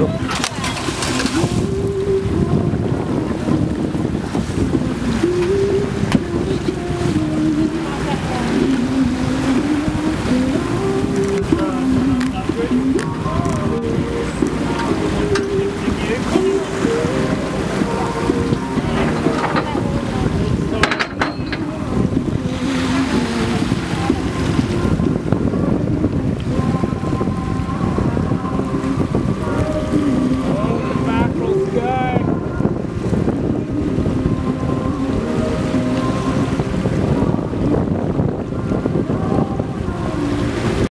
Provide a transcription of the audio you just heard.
rồi